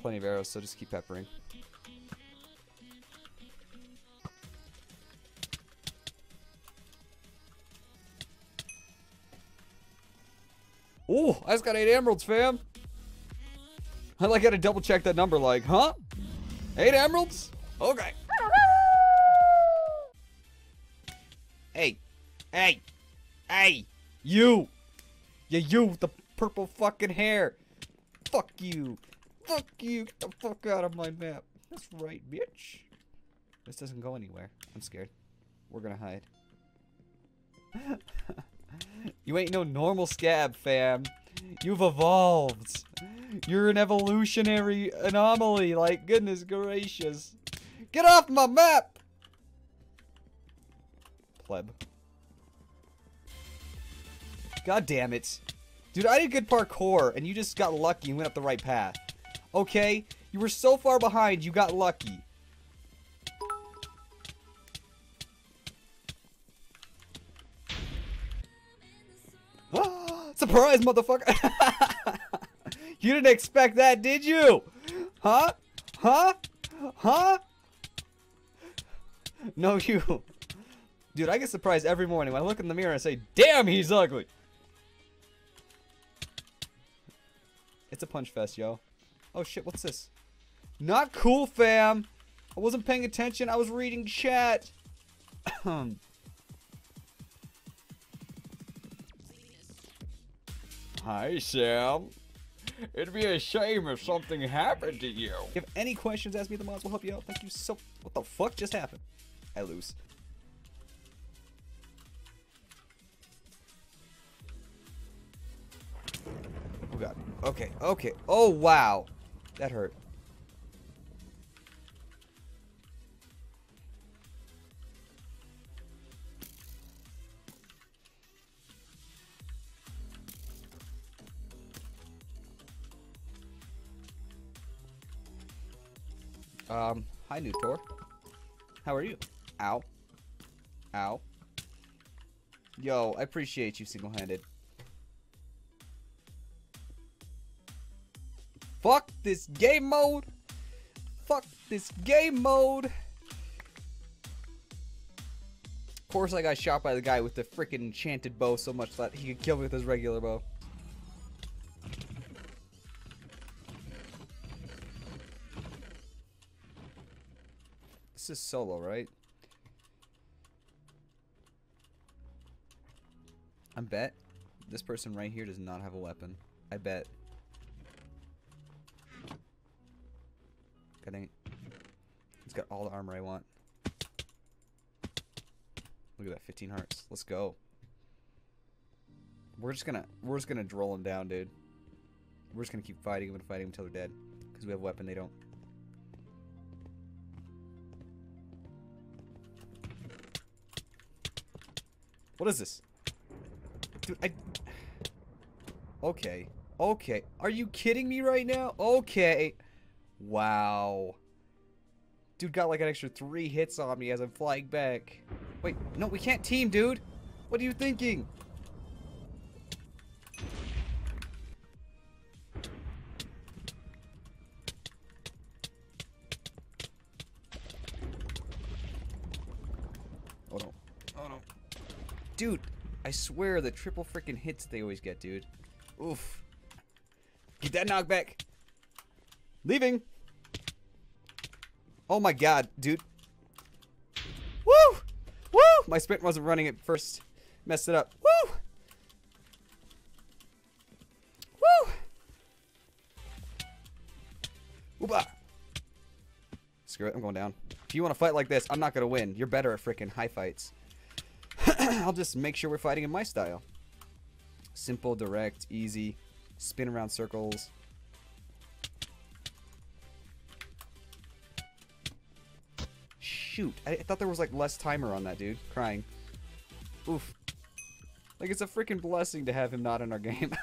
plenty of arrows, so just keep peppering. Oh, I just got eight emeralds, fam. I like gotta double check that number, like, huh? Eight emeralds? Okay. Hey, hey, hey, you. Yeah, you with the purple fucking hair. Fuck you. Fuck you. Get the fuck out of my map. That's right, bitch. This doesn't go anywhere. I'm scared. We're gonna hide. you ain't no normal scab, fam. You've evolved. You're an evolutionary anomaly, like goodness gracious. Get off my map! Pleb. God damn it. Dude, I did good parkour, and you just got lucky and went up the right path. Okay? You were so far behind, you got lucky. Surprise, motherfucker! you didn't expect that, did you? Huh? Huh? Huh? No, you. Dude, I get surprised every morning when I look in the mirror and say, Damn, he's ugly! It's a punch fest, yo. Oh shit, what's this? Not cool, fam! I wasn't paying attention, I was reading chat! Hi, Sam. It'd be a shame if something happened to you. If you have any questions, ask me the mods. will help you out. Thank you so... What the fuck just happened? I lose. Oh god. Okay, okay. Oh wow. That hurt. Um, hi, Nutor. How are you? Ow. Ow. Yo, I appreciate you single-handed. Fuck this game mode! Fuck this game mode! Of course I got shot by the guy with the freaking enchanted bow so much that he could kill me with his regular bow. This is solo, right? I bet this person right here does not have a weapon. I bet. Dang it. He's got all the armor I want. Look at that, 15 hearts. Let's go. We're just gonna, we're just gonna droll them down, dude. We're just gonna keep fighting him and fighting him until they're dead. Because we have a weapon, they don't. What is this? Dude, I... Okay. Okay. Are you kidding me right now? Okay. Wow. Dude got like an extra three hits on me as I'm flying back. Wait, no, we can't team, dude. What are you thinking? Oh no. Oh no. Dude, I swear the triple freaking hits they always get, dude. Oof. Get that knockback. Leaving. Oh my god, dude. Woo! Woo! My sprint wasn't running at first. Messed it up. Woo! Woo! Ooba! Screw it, I'm going down. If you want to fight like this, I'm not going to win. You're better at freaking high fights. I'll just make sure we're fighting in my style. Simple, direct, easy. Spin around circles. Shoot. I, I thought there was like less timer on that dude. Crying. Oof. Like it's a freaking blessing to have him not in our game.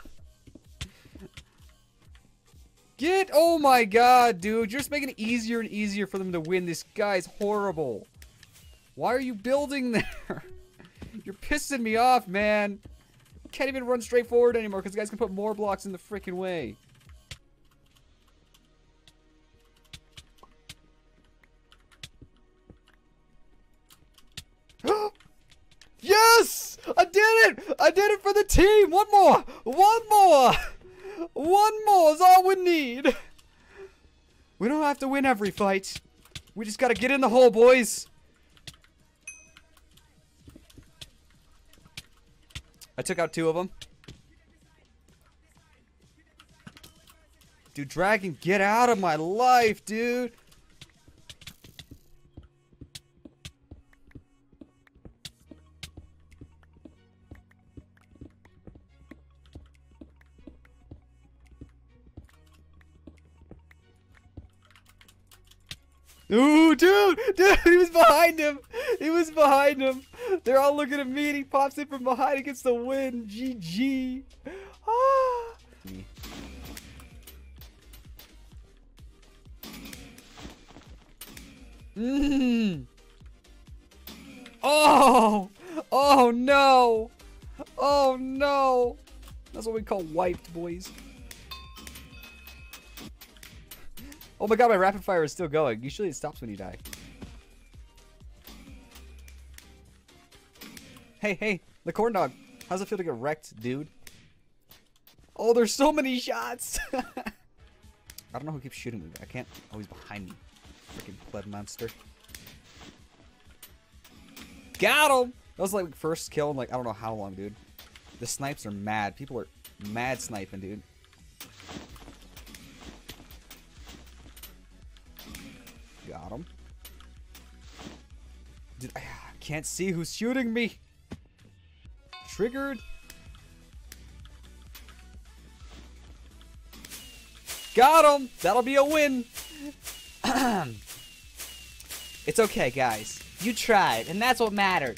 Get! Oh my god, dude. You're just making it easier and easier for them to win. This guy's horrible. Why are you building there? You're pissing me off, man. Can't even run straight forward anymore because guys can put more blocks in the freaking way. Did it! I did it for the team! One more! One more! One more is all we need. We don't have to win every fight. We just gotta get in the hole, boys. I took out two of them. Dude, Dragon, get out of my life, dude. Ooh, dude! Dude, he was behind him! He was behind him! They're all looking at me and he pops in from behind and gets the win. GG. Ah. Mmm. Oh! Oh no! Oh no! That's what we call wiped, boys. Oh my god, my rapid fire is still going. Usually it stops when you die. Hey, hey, the corn dog. How's it feel to get wrecked, dude? Oh, there's so many shots! I don't know who keeps shooting me. I can't. Oh, he's behind me. Freaking pleb monster. Got him! That was like first kill in like, I don't know how long, dude. The snipes are mad. People are mad sniping, dude. Him. Dude, I can't see who's shooting me. Triggered. Got him! That'll be a win! it's okay, guys. You tried, and that's what matters.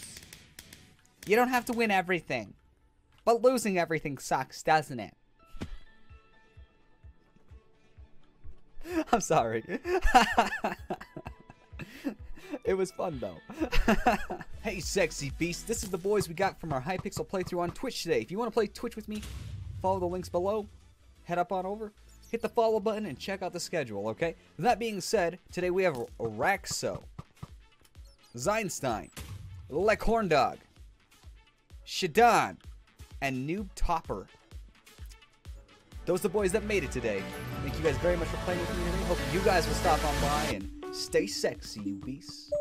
You don't have to win everything. But losing everything sucks, doesn't it? I'm sorry. it was fun though. hey sexy beast, this is the boys we got from our Hypixel playthrough on Twitch today. If you want to play Twitch with me, follow the links below, head up on over, hit the follow button, and check out the schedule, okay? That being said, today we have Raxo, Zeinstein, Lecorndog, Shadon, and Noob Topper. Those are the boys that made it today. Thank you guys very much for playing with me today. Hope you guys will stop on by and stay sexy, you beasts.